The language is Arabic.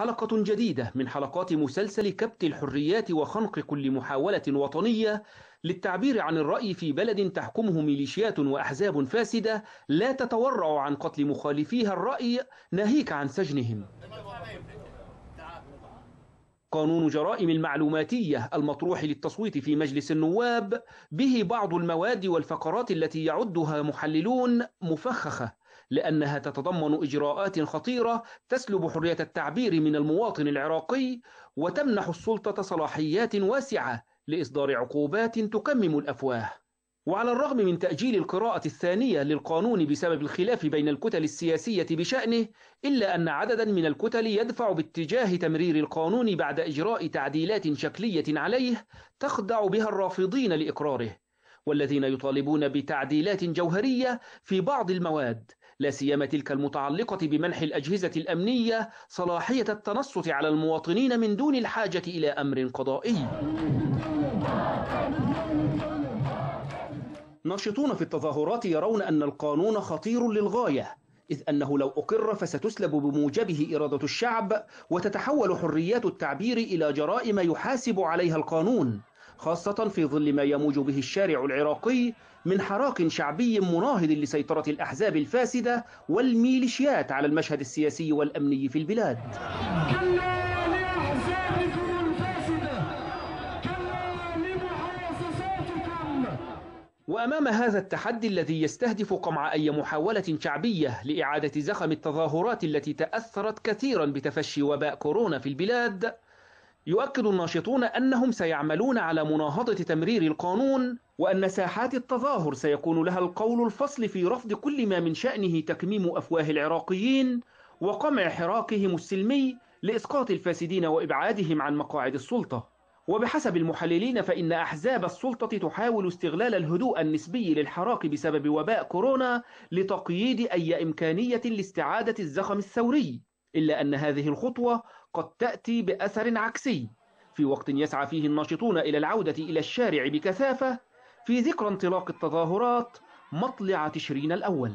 حلقة جديدة من حلقات مسلسل كبت الحريات وخنق كل محاولة وطنية للتعبير عن الرأي في بلد تحكمه ميليشيات وأحزاب فاسدة لا تتورع عن قتل مخالفيها الرأي ناهيك عن سجنهم. قانون جرائم المعلوماتية المطروح للتصويت في مجلس النواب به بعض المواد والفقرات التي يعدها محللون مفخخة لأنها تتضمن إجراءات خطيرة تسلب حرية التعبير من المواطن العراقي وتمنح السلطة صلاحيات واسعة لإصدار عقوبات تكمم الأفواه. وعلى الرغم من تأجيل القراءة الثانية للقانون بسبب الخلاف بين الكتل السياسية بشأنه إلا أن عددا من الكتل يدفع باتجاه تمرير القانون بعد إجراء تعديلات شكلية عليه تخضع بها الرافضين لإقراره والذين يطالبون بتعديلات جوهرية في بعض المواد لا سيما تلك المتعلقة بمنح الأجهزة الأمنية صلاحية التنصت على المواطنين من دون الحاجة إلى أمر قضائي. ناشطون في التظاهرات يرون أن القانون خطير للغاية إذ أنه لو أقر فستسلب بموجبه إرادة الشعب وتتحول حريات التعبير إلى جرائم يحاسب عليها القانون. خاصة في ظل ما يموج به الشارع العراقي من حراك شعبي مناهض لسيطرة الأحزاب الفاسدة والميليشيات على المشهد السياسي والأمني في البلاد. وأمام هذا التحدي الذي يستهدف قمع أي محاولة شعبية لإعادة زخم التظاهرات التي تأثرت كثيرا بتفشي وباء كورونا في البلاد يؤكد الناشطون أنهم سيعملون على مناهضة تمرير القانون وأن ساحات التظاهر سيكون لها القول الفصل في رفض كل ما من شأنه تكميم أفواه العراقيين وقمع حراكهم السلمي لإسقاط الفاسدين وإبعادهم عن مقاعد السلطة. وبحسب المحللين فإن أحزاب السلطة تحاول استغلال الهدوء النسبي للحراك بسبب وباء كورونا لتقييد أي إمكانية لاستعادة الزخم الثوري إلا أن هذه الخطوة قد تأتي بأثر عكسي. في وقت يسعى فيه الناشطون إلى العودة إلى الشارع بكثافة في ذكرى انطلاق التظاهرات مطلع تشرين الأول.